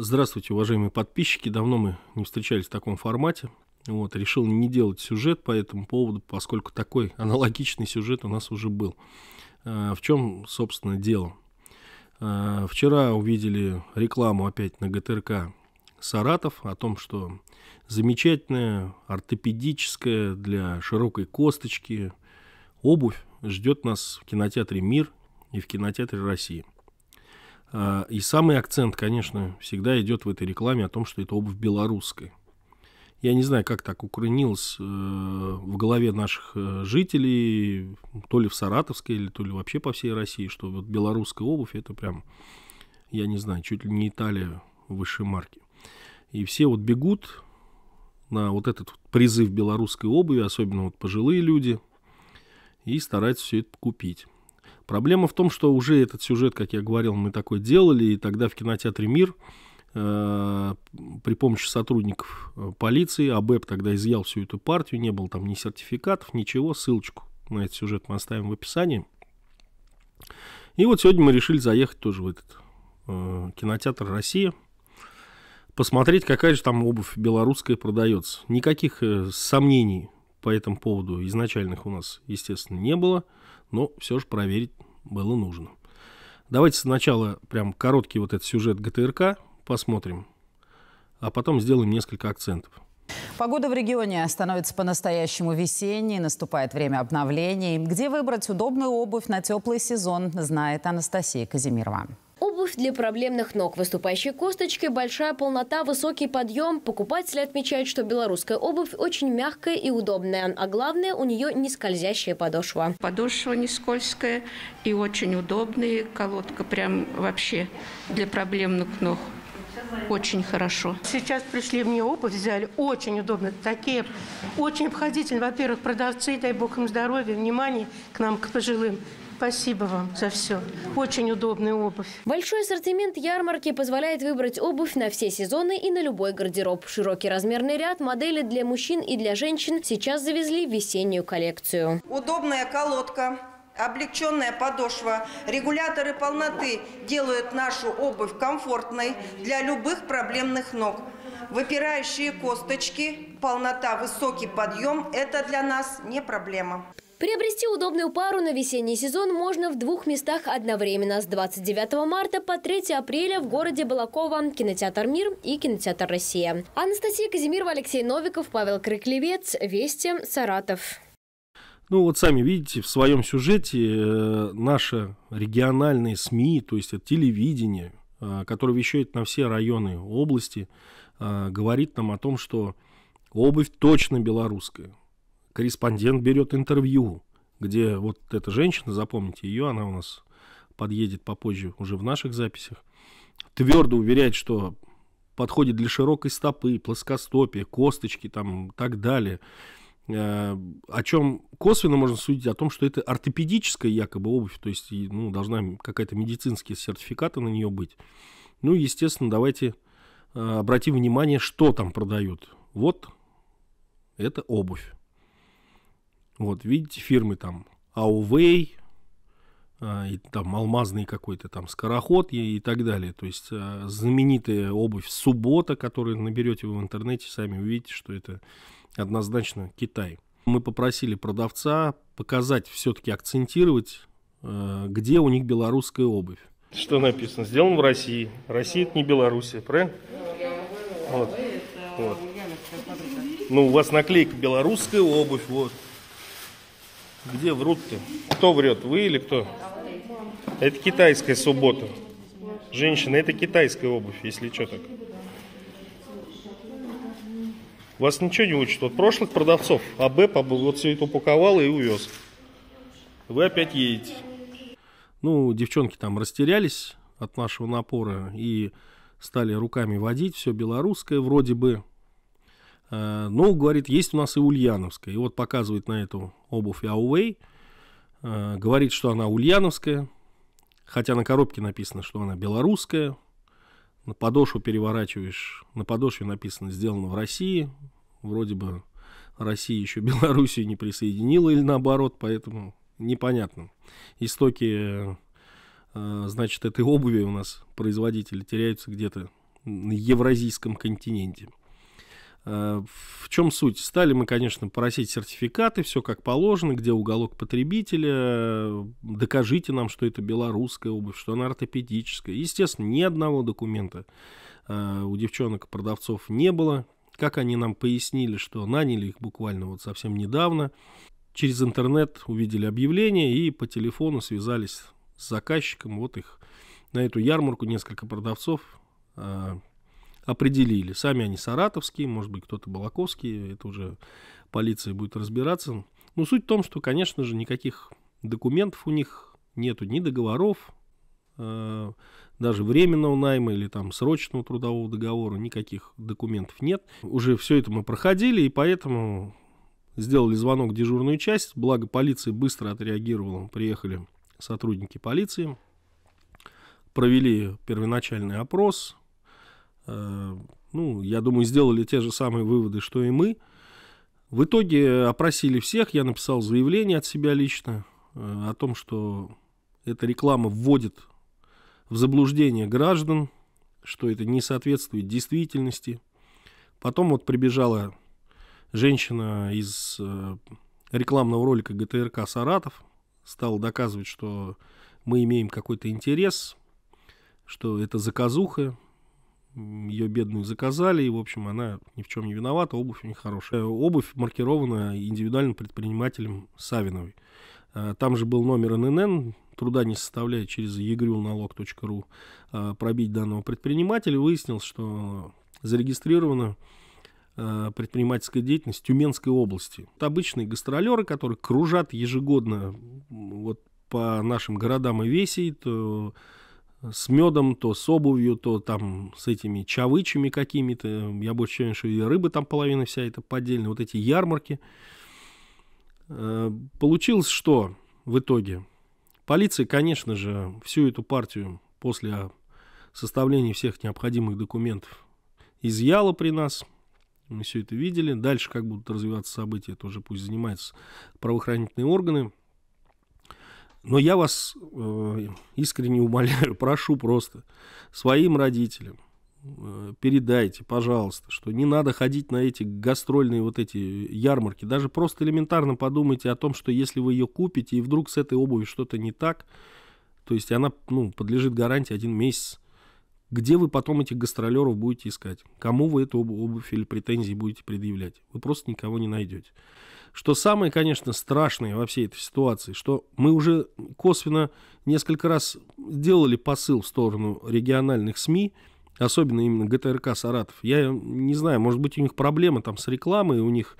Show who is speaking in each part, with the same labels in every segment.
Speaker 1: Здравствуйте, уважаемые подписчики. Давно мы не встречались в таком формате. Вот, решил не делать сюжет по этому поводу, поскольку такой аналогичный сюжет у нас уже был. А, в чем, собственно, дело? А, вчера увидели рекламу опять на ГТРК Саратов о том, что замечательная ортопедическая для широкой косточки обувь ждет нас в кинотеатре «Мир» и в кинотеатре «Россия». А, и самый акцент, конечно, всегда идет в этой рекламе о том, что это обувь белорусская. Я не знаю, как так укоренилось э, в голове наших э, жителей, то ли в Саратовской, или то ли вообще по всей России, что вот белорусская обувь это прям, я не знаю, чуть ли не Италия высшей марки. И все вот бегут на вот этот призыв белорусской обуви, особенно вот пожилые люди, и стараются все это купить. Проблема в том, что уже этот сюжет, как я говорил, мы такой делали, и тогда в кинотеатре «Мир» э, при помощи сотрудников э, полиции, АБЭП тогда изъял всю эту партию, не было там ни сертификатов, ничего, ссылочку на этот сюжет мы оставим в описании. И вот сегодня мы решили заехать тоже в этот э, кинотеатр «Россия», посмотреть, какая же там обувь белорусская продается. Никаких э, сомнений по этому поводу изначальных у нас, естественно, не было – но все же проверить было нужно. Давайте сначала прям короткий вот этот сюжет ГТРК посмотрим, а потом сделаем несколько акцентов.
Speaker 2: Погода в регионе становится по-настоящему весенней, наступает время обновлений. Где выбрать удобную обувь на теплый сезон, знает Анастасия Казимирова.
Speaker 3: Обувь для проблемных ног, выступающей косточки, большая полнота, высокий подъем. Покупатели отмечают, что белорусская обувь очень мягкая и удобная. А главное, у нее не скользящая подошва.
Speaker 4: Подошва не скользкая и очень удобная. Колодка прям вообще для проблемных ног. Очень хорошо.
Speaker 5: Сейчас пришли мне обувь, взяли. Очень удобно. Такие очень обходительные. Во-первых, продавцы, дай бог им здоровья, внимания к нам, к пожилым. Спасибо вам за все. Очень удобная обувь.
Speaker 3: Большой ассортимент ярмарки позволяет выбрать обувь на все сезоны и на любой гардероб. Широкий размерный ряд, модели для мужчин и для женщин сейчас завезли в весеннюю коллекцию.
Speaker 6: Удобная колодка, облегченная подошва, регуляторы полноты делают нашу обувь комфортной для любых проблемных ног. Выпирающие косточки, полнота, высокий подъем – это для нас не проблема.
Speaker 3: Приобрести удобную пару на весенний сезон можно в двух местах одновременно с 29 марта по 3 апреля в городе Балакова, кинотеатр «Мир» и кинотеатр «Россия». Анастасия Казимирова, Алексей Новиков, Павел Крыклевец, Вести, Саратов.
Speaker 1: Ну вот сами видите, в своем сюжете э, наши региональные СМИ, то есть это телевидение, э, которое вещает на все районы области, э, говорит нам о том, что обувь точно белорусская корреспондент берет интервью, где вот эта женщина, запомните ее, она у нас подъедет попозже уже в наших записях, твердо уверяет, что подходит для широкой стопы, плоскостопия, косточки там так далее. Э, о чем косвенно можно судить о том, что это ортопедическая якобы обувь, то есть ну, должна какая-то медицинские сертификаты на нее быть. Ну, естественно, давайте э, обратим внимание, что там продают. Вот это обувь. Вот, видите, фирмы там Аувей, и там алмазный какой-то там скороход и, и так далее. То есть а, знаменитая обувь Суббота, которую наберете в интернете, сами увидите, что это однозначно Китай. Мы попросили продавца показать, все-таки акцентировать, а, где у них белорусская обувь. Что написано? Сделан в России. Россия это не Белоруссия, правильно? Вот. вот. Ну, у вас наклейка белорусская обувь, вот. Где врут-то? Кто врет, вы или кто? Это китайская суббота. Женщина, это китайская обувь, если что так. Вас ничего не учат. Вот прошлых продавцов АБЭП вот все это упаковал и увез. Вы опять едете. Ну, девчонки там растерялись от нашего напора и стали руками водить. Все белорусское вроде бы. Э, ну, говорит, есть у нас и ульяновская. И вот показывает на эту обувь Ауэй. Говорит, что она ульяновская. Хотя на коробке написано, что она белорусская. На подошву переворачиваешь. На подошве написано «сделано в России». Вроде бы Россия еще Белоруссию не присоединила или наоборот, поэтому непонятно. Истоки, э, значит, этой обуви у нас производители теряются где-то на евразийском континенте. Э, в чем суть? Стали мы, конечно, просить сертификаты, все как положено, где уголок потребителя, докажите нам, что это белорусская обувь, что она ортопедическая. Естественно, ни одного документа э, у девчонок-продавцов не было. Как они нам пояснили, что наняли их буквально вот совсем недавно, через интернет увидели объявление и по телефону связались с заказчиком. Вот их на эту ярмарку несколько продавцов э, определили. Сами они саратовские, может быть, кто-то балаковский, это уже полиция будет разбираться. Но суть в том, что, конечно же, никаких документов у них нету, ни договоров, э, даже временного найма или там срочного трудового договора, никаких документов нет. Уже все это мы проходили, и поэтому сделали звонок в дежурную часть, благо полиция быстро отреагировала, приехали сотрудники полиции, провели первоначальный опрос, ну, я думаю, сделали те же самые выводы, что и мы. В итоге опросили всех, я написал заявление от себя лично э, о том, что эта реклама вводит в заблуждение граждан, что это не соответствует действительности. Потом вот прибежала женщина из э, рекламного ролика ГТРК «Саратов», стала доказывать, что мы имеем какой-то интерес, что это заказуха, ее бедную заказали, и, в общем, она ни в чем не виновата, обувь у них хорошая. Обувь маркирована индивидуальным предпринимателем Савиновой. А, там же был номер ННН, труда не составляет через egрюлналог.ру а, пробить данного предпринимателя. Выяснилось, что зарегистрирована а, предпринимательская деятельность Тюменской области. Это обычные гастролеры, которые кружат ежегодно вот по нашим городам и весей, то с медом, то с обувью, то там с этими чавычами какими-то. Я больше уверен, что и рыбы там половина вся это поддельная. Вот эти ярмарки. Э, получилось что в итоге? Полиция, конечно же, всю эту партию после составления всех необходимых документов изъяла при нас. Мы все это видели. Дальше, как будут развиваться события, это уже пусть занимаются правоохранительные органы. Но я вас э, искренне умоляю, прошу просто своим родителям, э, передайте, пожалуйста, что не надо ходить на эти гастрольные вот эти ярмарки. Даже просто элементарно подумайте о том, что если вы ее купите, и вдруг с этой обувью что-то не так, то есть она ну, подлежит гарантии один месяц, где вы потом этих гастролеров будете искать? Кому вы эту обувь или претензии будете предъявлять? Вы просто никого не найдете. Что самое, конечно, страшное во всей этой ситуации, что мы уже косвенно несколько раз делали посыл в сторону региональных СМИ, особенно именно ГТРК Саратов. Я не знаю, может быть, у них проблемы там с рекламой, у них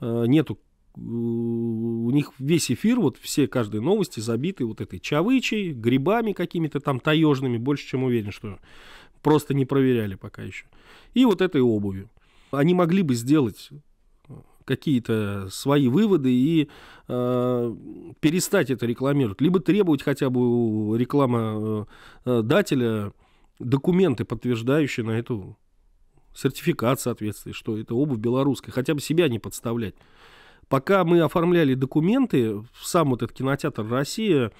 Speaker 1: э, нету у них весь эфир, вот все каждые новости забиты вот этой чавычей, грибами какими-то там таежными, больше чем уверен, что просто не проверяли пока еще. И вот этой обувью. Они могли бы сделать какие-то свои выводы и э, перестать это рекламировать, либо требовать хотя бы у рекламодателя э, документы, подтверждающие на эту сертификат соответствия, что это обувь белорусская, хотя бы себя не подставлять. Пока мы оформляли документы, сам вот этот кинотеатр «Россия»,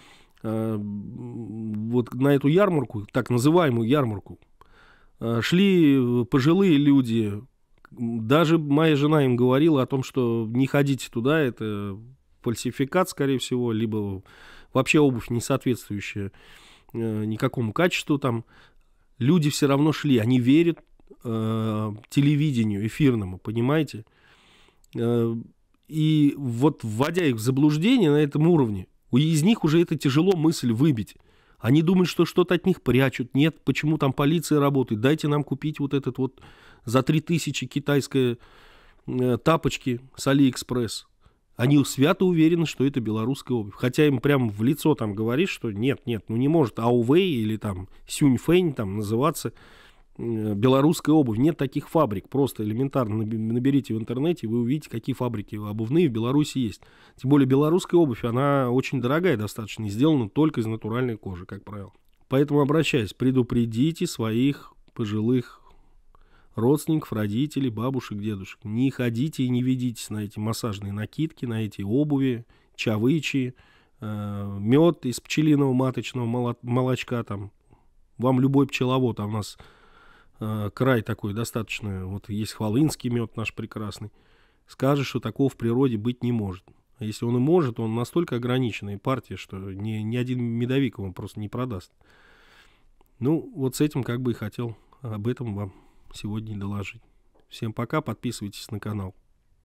Speaker 1: э, вот на эту ярмарку, так называемую ярмарку, э, шли пожилые люди, даже моя жена им говорила о том, что не ходите туда, это фальсификат, скорее всего, либо вообще обувь не соответствующая э, никакому качеству там. Люди все равно шли, они верят э, телевидению эфирному, понимаете? Э, и вот вводя их в заблуждение на этом уровне, из них уже это тяжело мысль выбить. Они думают, что что-то от них прячут. Нет, почему там полиция работает? Дайте нам купить вот этот вот за 3000 китайские э, тапочки с Алиэкспресс. Они свято уверены, что это белорусская обувь. Хотя им прямо в лицо там говоришь, что нет, нет, ну не может Аувей или там Сюньфэнь там называться белорусская обувь. Нет таких фабрик. Просто элементарно наберите в интернете, вы увидите, какие фабрики обувные в Беларуси есть. Тем более белорусская обувь, она очень дорогая достаточно и сделана только из натуральной кожи, как правило. Поэтому обращаясь, предупредите своих пожилых родственников, родителей, бабушек, дедушек. Не ходите и не ведитесь на эти массажные накидки, на эти обуви, чавычи, э, мед из пчелиного маточного молочка. Там. Вам любой пчеловод, а у нас э, край такой достаточно, вот есть хвалынский мед наш прекрасный, скажет, что такого в природе быть не может. А если он и может, он настолько ограниченная партия, что ни, ни один медовик его просто не продаст. Ну, вот с этим как бы и хотел об этом вам сегодня доложить. Всем пока, подписывайтесь на канал.